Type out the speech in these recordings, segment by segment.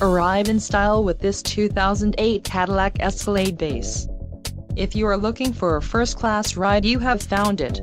Arrive in style with this 2008 Cadillac Escalade base. If you are looking for a first-class ride you have found it.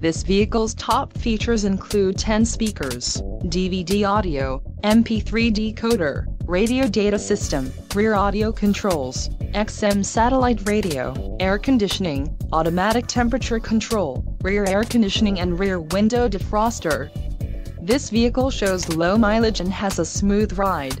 This vehicle's top features include 10 speakers, DVD audio, MP3 decoder, radio data system, rear audio controls, XM satellite radio, air conditioning, automatic temperature control, rear air conditioning and rear window defroster. This vehicle shows low mileage and has a smooth ride.